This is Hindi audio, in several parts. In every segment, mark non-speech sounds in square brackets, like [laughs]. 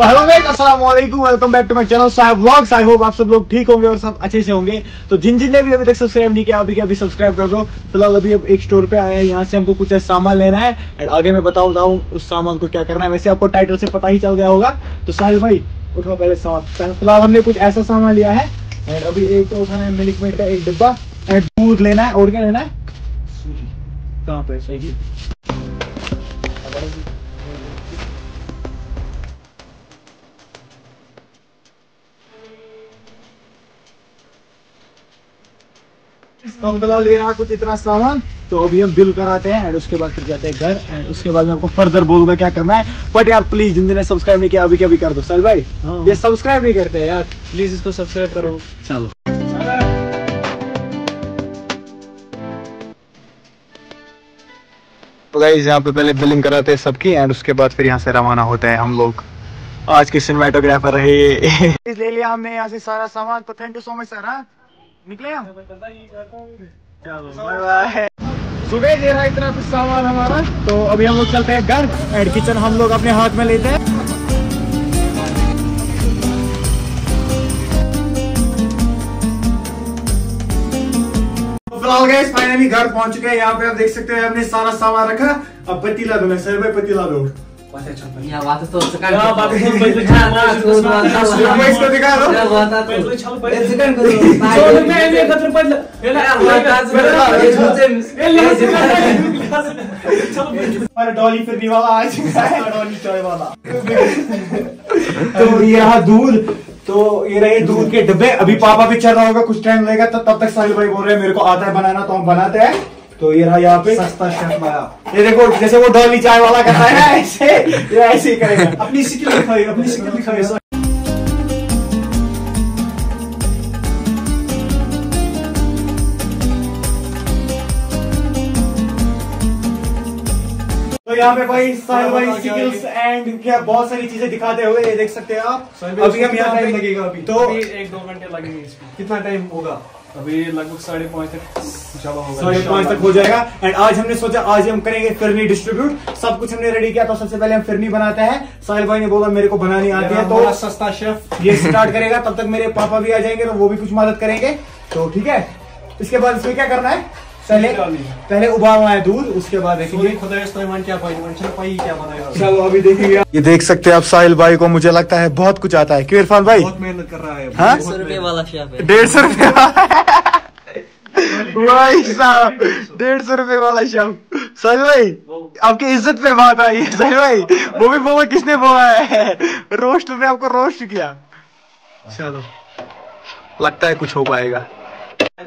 तो welcome back to my channel vlogs I hope आप सब लोग ठीक होंगे और सब अच्छे से होंगे। तो जिन जिन ने भी अभी तक सब्सक्राइब नहीं किया, अभी अभी सब्सक्राइब कर दो। फ़िलहाल अभी अब एक स्टोर पे आए हैं, यहाँ से हमको कुछ सामान लेना है। एंड आगे मैं बताऊँ बताऊँ उस सामान को क्या करना है। वैसे आपको टाइटल से पता ही चल गया होगा। तो साहिल भाई उठाओ पहले सामान। फ़िलहाल हमने कुछ ऐसा सामान लिया है। एंड अभी एक तो उठाना है मिल्क मेड का एक डिब्बा। एंड दूध लेना है, और क्या लेना है? कहाँ पे सही तो हम फ़िलहाल ले रहा कुछ इतना सामान तो अभी हम बिल कराते हैं एंड उसके बाद फिर जाते हैं घर एंड उसके बाद मैं आपको फर्दर बोलूँगा क्या करना है। बट यार प्लीज़ जिन ने सब्सक्राइब नहीं किया अभी क्या भी कर दो। सर भाई हाँ। ये सब्सक्राइब नहीं करते यार। प्लीज़ इसको सब्सक्राइब करो। चलो। तो गाइस यहाँ पे पहले बिलिंग कराते हैं सबकी एंड उसके बाद फिर यहाँ से रवाना होते हैं हम लोग। आज के सिनेमाटोग्राफर रहे। [laughs] ले लिया हमने यहाँ से सारा सामान तो thank you so much sir हाँ। निकले हम। चलो बाय बाय सुबह दे रहा है इतना कुछ सामान हमारा तो अभी हम लोग चलते हैं घर एंड किचन हम लोग अपने हाथ में लेते हैं। फ़िलहाल गए फाइनली घर पहुँच चुके हैं यहाँ पे आप देख सकते हैं हमने सारा सामान रखा। अब पतीला दो मैं सर भाई पतीला दो तो सकाळ या बात तो तो [laughs] डॉली फिरने वाला [laughs] डॉली चाय वाला। तो ये दूध। तो ये रहे दूध के डब्बे। अभी पापा भी चल रहा होगा कुछ टाइम लगेगा तब तब तक साहिल भाई बोल रहे हैं मेरे को आता है बनाना तो हम बनाते हैं। तो ये रहा यहाँ पे। सस्ता शेफ लाया. ये देखो जैसे वो डॉली चाय वाला करता है ना ऐसे ये ऐसे ही करेगा। अपनी स्किल दिखाई अपनी स्किल दिखाई तो यहाँ पे भाई साहिल भाई स्किल्स एंड क्या बहुत सारी चीज़ें दिखाते हुए ये देख सकते हैं आप। अभी हम यहाँ पे लगेगा अभी। तो अभी एक दो घंटे लगेंगे इसमें। कितना टाइम होगा? अभी लगभग साढ़े पाँच तक साढ़े पाँच तक हो जाएगा। एंड आज हमने सोचा आज हम करेंगे फिरनी डिस्ट्रीब्यूट सब कुछ हमने रेडी किया तो सबसे पहले हम फिरनी बनाते हैं। साहिल भाई ने बोला मेरे को बनानी आती है तो सस्ता शेफ ये स्टार्ट करेगा। तब तक मेरे पापा भी आ जाएँगे तो वो भी कुछ मदद करेंगे। तो ठीक है इसके बाद इसमें क्या करना है? पहले पहले उबालना है दूध उसके बाद देखेंगे। खुदा इस्तेमाल क्या पाई मनशा पाई क्या बनाएगा चलो अभी देखेंगे। ये देख सकते हैं आप साहिल भाई को मुझे लगता है बहुत कुछ आता है। क्यों इरफान भाई? बहुत मेहनत कर रहा है। हाँ? सौ रुपये वाला शेफ है। डेढ़ सौ रुपया भाई साहब डेढ़ सौ रुपए वाला शव साहिल भाई आपकी इज़्ज़त पे बात आई है साहिल भाई। वो भी बोला किसने बोला है? रोस्ट में आपको रोस्ट किया। चलो। लगता है कुछ हो पाएगा। [laughs]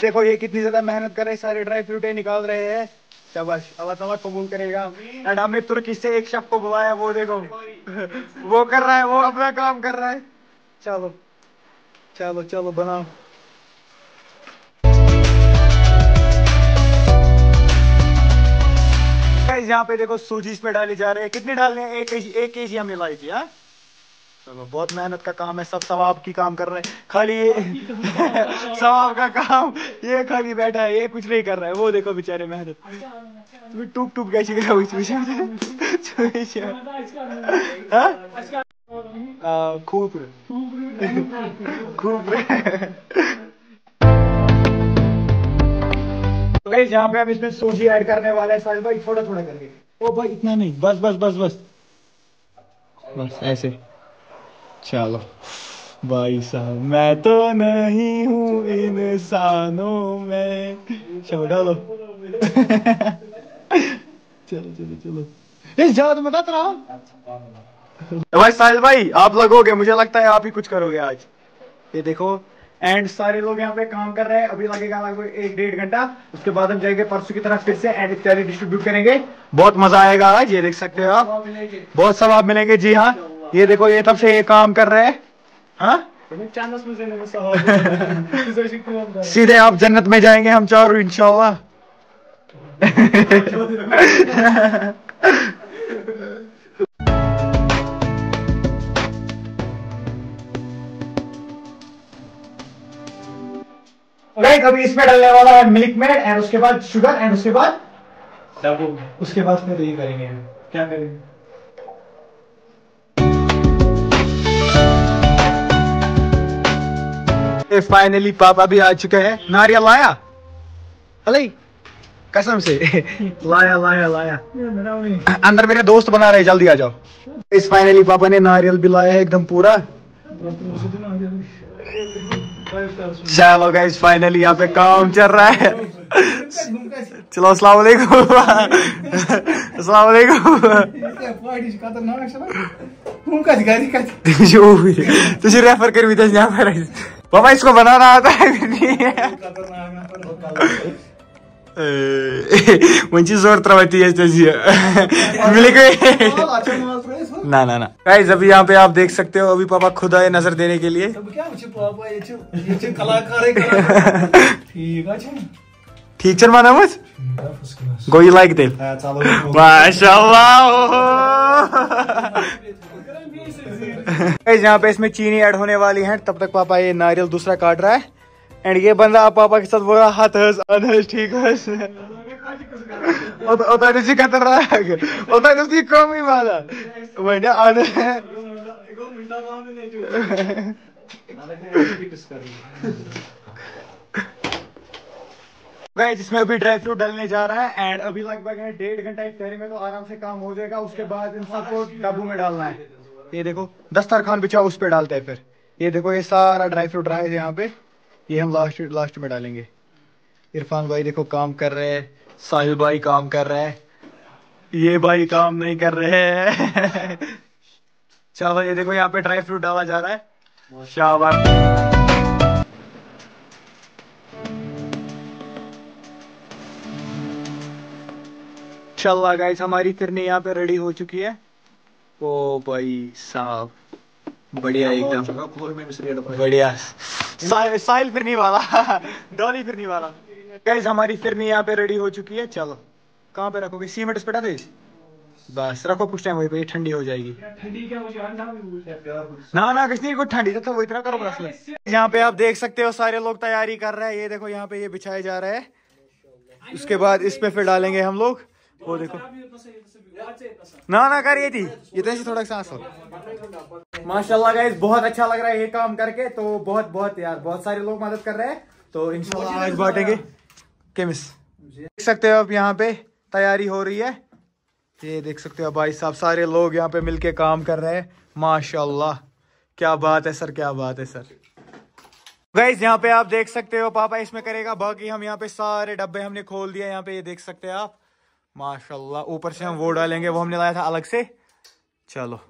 देखो ये कितनी ज़्यादा मेहनत कर रहे हैं सारे ड्राई फ्रूट निकाल रहे हैं। शाबाश अल्लाह ताला कबूल करेगा। एंड हमने तुर्की से एक शख्स को बुलाया वो देखो [laughs] वो कर रहा है वो अपना काम कर रहा है। चलो चलो चलो बनाओ। यहाँ पे देखो सूजी इसमें डाली जा रही है। कितनी डालनी है? एक एक केजी हमें लाई थी हाँ? चलो बहुत मेहनत का काम है सब सवाब की काम कर रहे हैं। खाली ये [laughs] सवाब का काम ये खाली बैठा है ये कुछ नहीं कर रहा है। वो देखो बेचारे मेहनत। तुम्हें टूक टूक कैसे गिरा उस बेचारे [laughs] हाँ? खूब। खूब। [laughs] यहाँ पे हम इसमें सूजी ऐड करने वाले हैं, साहिल भाई, थोड़ा थोड़ा करके। ओ भाई, इतना नहीं, बस बस बस बस। बस, ऐसे। चलो। भाई साहब, मैं तो नहीं हूँ इंसानों में। चलो, डालो। चलो चलो चलो। ये ज़्यादा मत रहा। भाई, साहिल भाई, आप लगोगे, मुझे लगता है आप ही कुछ करोगे आज। ये देखो एंड सारे लोग यहाँ पे काम कर रहे हैं। अभी लगेगा लगभग एक डेढ़ घंटा। उसके बाद हम जाएँगे परसों की तरफ़ फिर से एंड इत्यादि डिस्ट्रीब्यूट करेंगे। बहुत मज़ा आएगा ये देख सकते हो आप। बहुत सवाब मिलेंगे जी हाँ। ये देखो ये तब से ये काम कर रहे हैं। हाँ? [laughs] सीधे आप जन्नत में जाएँगे हम चारों इंशाल्लाह। [laughs] [laughs] गाइस अभी इसमें डलने वाला है मिल्क मेड एंड उसके बाद शुगर एंड उसके बाद उसके बाद फिर ये करेंगे क्या करेंगे? फाइनली पापा भी आ चुके हैं। नारियल लाया? अले कसम से। [laughs] लाया लाया लाया। अंदर मेरे दोस्त बना रहे जल्दी आ जाओ। इस फाइनली पापा ने नारियल भी लाया है एकदम पूरा। [laughs] चलो गाइस फाइनली यहाँ पे काम चल रहा है। चलो, अस्सलाम वालेकुम। अस्सलाम वालेकुम। तुझे रेफर कर भी यहाँ पर पापा इसको बनाना आता है? वही ज़ोर तरवती है मिले कोई ना ना ना गाइस अभी यहाँ पे आप देख सकते हो अभी पापा खुद आए नज़र देने के लिए। [laughs] ठीक चल। माना मत? गोई लाइक दिल माशाल्लाह [laughs] यहाँ पे इसमें चीनी ऐड होने वाली है तब तक पापा ये नारियल दूसरा काट रहा है। एंड ये बंदा पापा के साथ बोल रहा हाथ हंस अनहस ठीक हंस है। ओता तुझे कम ही वाला। वही ना अन गाइस इसमें अभी ड्राई फ्रूट डालने जा रहा है एंड अभी लगभग है डेढ़ घंटा इस तैयारी में तो आराम से काम हो जाएगा। उसके बाद इन सबको डब्बू में डालना है। ये देखो दस्तरखान बिछा उस पे डालते हैं फिर। ये देखो, ये सारा ड्राई फ्रूट रहा है यहाँ पे। ये हम लास्ट लास्ट में डालेंगे। इरफान भाई देखो काम कर रहे हैं साहिल भाई काम कर रहे हैं। ये भाई काम नहीं कर रहे हैं। [laughs] चलो ये देखो यहाँ पे ड्राई फ्रूट डाला जा रहा है। शाबाश। इंशाल्लाह गाइस हमारी फिरनी यहाँ पे रेडी हो चुकी है। ओ भाई साहब बढ़िया एकदम। बढ़िया। साहिल साहिल फिरनी वाला। [laughs] डॉली फिरनी वाला। गाइस हमारी फिरनी यहाँ पे रेडी हो चुकी है। चलो कहाँ पे रखोगे? सीमेंट उस पे डाल दे। बस रखो कुछ टाइम वहीं पे ठंडी हो जाएगी। ठंडी क्या मुझे अंडा भी पूछा ना ना कुछ नहीं कुछ ठंडी तो वो इतना करो बस। यहाँ पे आप देख सकते हो सारे लोग तैयारी कर रहे हैं। ये देखो यहाँ पे ये बिछाए जा रहे है। उसके बाद इस पे फिर डालेंगे हम लोग। वो देखो। ना ना कर ये थी। ये तो थोड़ा सा माशाल्लाह गाइस बहुत अच्छा लग रहा है ये काम करके। तो बहुत बहुत यार बहुत सारे लोग मदद कर रहे हैं। तो इंशाल्लाह आज बांटेंगे। केमिस देख सकते हो आप यहाँ पे तैयारी हो रही है। ये देख सकते हो भाई साहब सारे लोग यहाँ पे मिलके काम कर रहे हैं। माशाल्लाह। क्या बात है सर क्या बात है सर। गाइज़ यहाँ पे आप देख सकते हो पापा इसमें करेगा बाकी हम यहाँ पे सारे डब्बे हमने खोल दिया यहाँ पे ये देख सकते हैं आप। माशाल्लाह ऊपर से हम वो डालेंगे वो हमने लाया था अलग से। चलो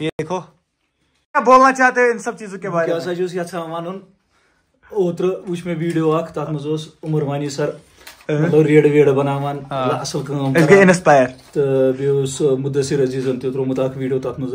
ये देखो। क्या बोलना चाहते हो इन सब चीज़ों के बारे में? सा मानून? ओतर वुच मे वीडियो अख तथ मज ओस उमर वानी सर मतलब रेड वेड बनावान असल काम इंस्पायर तो बेस मुदसिर अजीजन ते वीडियो तथ मज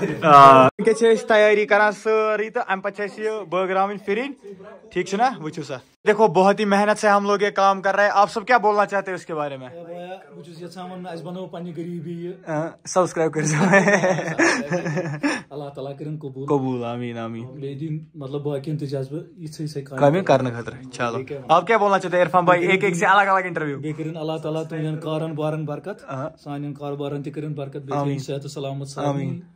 करू तैयारी करान सारी तो अम पे बगरावन फिर ठीक है ना वो सा देखो बहुत ही मेहनत से हम लोग ये काम कर रहे हैं। आप सब क्या बोलना चाहते हैं उसके बारे में? सब्सक्राइब कर [laughs] अल्लाह ताला करिन कबूल। कबूल आमीन आमीन। बे दिन मतलब आप क्या बोलना चाहते हैं इरफान भाई? एक एक से अलग अलग इंटरव्यू अल्लाह ताला तुझन कारन बारन बरकत। हाँ। सानिन कारोबारन ते करिन बरकत।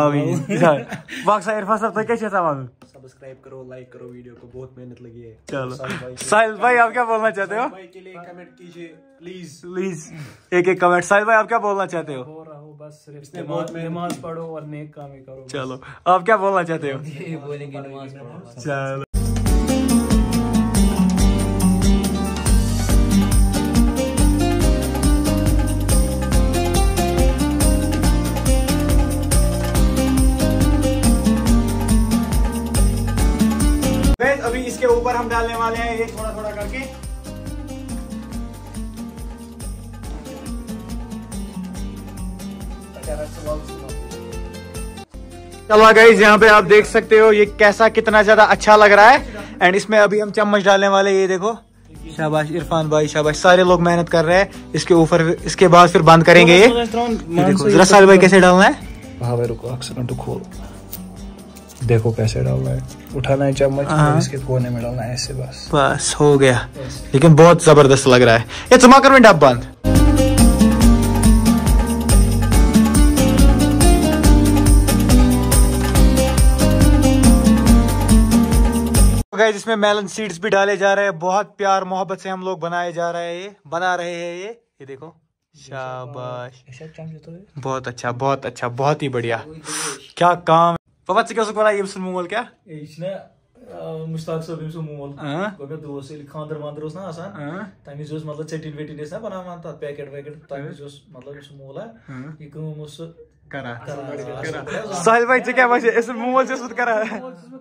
आमीन बाक्सा इरफान साहब तो क्या चाहता हूँ सब्सक्राइब करो लाइक करो वीडियो को बहुत मेहनत लगी है चलो साहिल भाई आप क्या बोलना चाहते हो भाई के लिए कमेंट कीजिए प्लीज़ प्लीज़ एक एक कमेंट साहिल भाई आप क्या बोलना चाहते हो हो रहा हो बस सिर्फ़ बहुत नमाज़ पढ़ो और नेक काम ही करो चलो आप क्या बोलना चाहते हो बोलेंगे नमाज़ पढ़ो चलो बना लिया ये थोड़ा थोड़ा करके। चलो गाइज़ यहाँ पे आप देख सकते हो ये कैसा कितना ज़्यादा अच्छा लग रहा है। एंड इसमें अभी हम चम्मच डालने वाले ये देखो। शाबाश इरफान भाई शाबाश। सारे लोग मेहनत कर रहे हैं। इसके ऊपर इसके बाद फिर बंद करेंगे ये। देखो जरा सारे भाई कैसे डालना है? हाँ भाई रुको अक्सर तो खोलो। देखो कैसे डालना है। उठाना है चम्मच हाँ। और इसके कोने में डालना है ऐसे बस। बस हो गया। लेकिन बहुत ज़बरदस्त लग रहा है। ये चुमाकर में डब बंद। गाइस इसमें मेलन सीड्स भी डाले जा रहे हैं। बहुत प्यार मोहब्बत से हम लोग बनाए जा रहे हैं ये। बना रहे हैं ये। ये देखो। शाबाश। तो। बहुत अच्छा बहुत अच्छा बहुत ही बढ़िया। क्या काम Papacık olsun kolay yemsin mumol ka? E içine Müştak Sabim su mumol. Gobe de olsun ili kandır mandır olsun asan. Tamiz olsun madla çetin vetin esna bana aman tat paket paket tamiz olsun madla su mumola. İkun mumusu करा साहिल भाई क्या भाई ऐसे मोबाइल से करा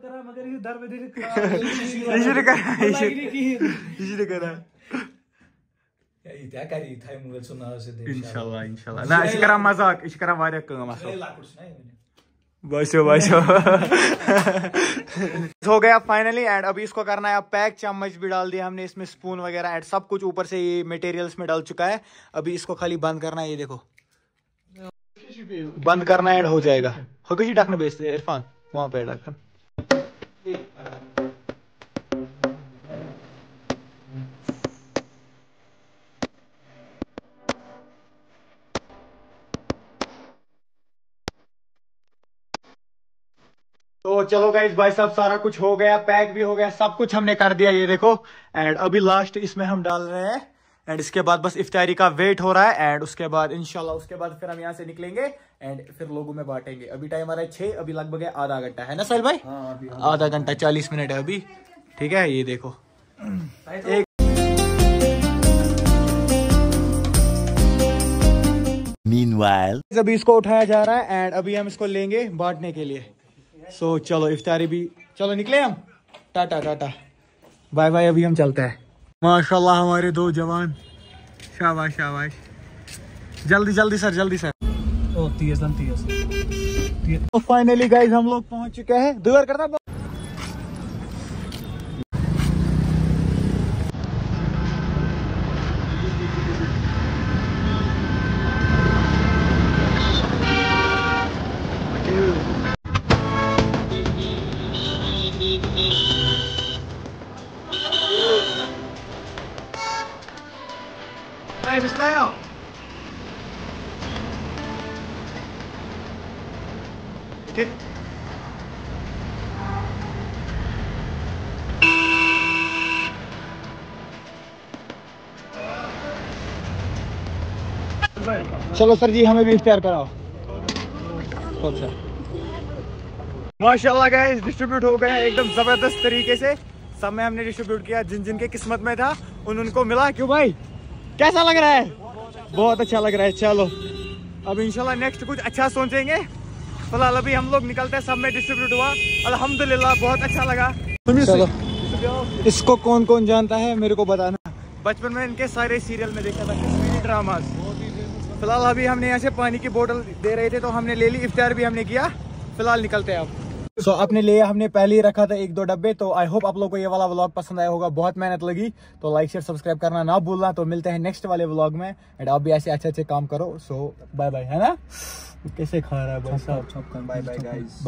करा मगर ये दर बदल करा करा त्या काही थाय मोबाईल सुना असेल इन्शाल्लाह इन्शाल्लाह ना इश करा मजाक इश करा वाऱ्या कम असो बसो बसो [laughs] हो गया फाइनली एंड अभी इसको करना है पैक चम्मच भी डाल दिया हमने इसमें स्पून वगैरह एंड सब कुछ ऊपर से ये मटेरियल्स में डाल चुका है। अभी इसको खाली बंद करना है ये देखो। बंद करना एंड हो जाएगा। हो किसी ढकने बेचते इरफान वहाँ पे ढक्कन चलो गाइस भाई साहब सारा कुछ हो गया पैक भी हो गया सब कुछ हमने कर दिया ये देखो। एंड अभी लास्ट इसमें हम डाल रहे हैं। एंड इसके बाद बस इफ्तारी का वेट हो रहा है। एंड उसके बाद इंशाल्लाह उसके बाद फिर हम यहाँ से निकलेंगे। एंड फिर लोगों में बांटेंगे। अभी टाइम आ रहा है छह अभी लगभग है आधा घंटा। है ना साहिल भाई? आधा घंटा चालीस मिनट है अभी। ठीक है ये देखो। एक Meanwhile. अभी इसको उठाया जा रहा है। एंड अभी हम इसको लेंगे बांटने के लिए। सो so, चलो इफ्तारी भी चलो निकले हम। टाटा टाटा। बाय बाय अभी हम चलते हैं। माशाल्लाह हमारे दो जवान। शाबाश शाबाश। जल्दी जल्दी सर जल्दी सर। ओ तीस तीस तो फाइनली गाइस हम लोग पहुँच चुके हैं। दुआर करता चलो सर जी हमें भी इफ्तार कराओ। माशाल्लाह गाइस डिस्ट्रीब्यूट हो गया एकदम ज़बरदस्त तरीके से। सब में हमने डिस्ट्रीब्यूट किया जिन जिन के किस्मत में था उन उनको मिला। क्यों भाई? कैसा लग रहा है? बहुत अच्छा लग रहा है चलो। अब इंशाल्लाह नेक्स्ट कुछ अच्छा सोचेंगे। फ़िलहाल अभी हम लोग निकलते हैं सब में डिस्ट्रीब्यूट हुआ। अल्हम्दुलिल्लाह बहुत अच्छा लगा। चलो। इसको कौन कौन जानता है मेरे को बताना। बचपन में इनके सारे सीरियल में देखा था कश्मीरी ड्रामाज फ़िलहाल अभी हमने यहाँ से पानी की बोतल दे रहे थे तो हमने ले ली इफ्तार भी हमने किया। फ़िलहाल निकलते हैं अब। सो so, अपने लिए हमने पहले ही रखा था एक दो डब्बे तो आई होप आप लोगों को ये वाला व्लॉग पसंद आया होगा बहुत मेहनत लगी। तो लाइक शेयर सब्सक्राइब करना ना भूलना तो मिलते हैं नेक्स्ट वाले व्लॉग में। एंड आप भी ऐसे अच्छे अच्छे काम करो। सो बाय बाय है ना? कैसे खा रहा है बाय बाय गाइस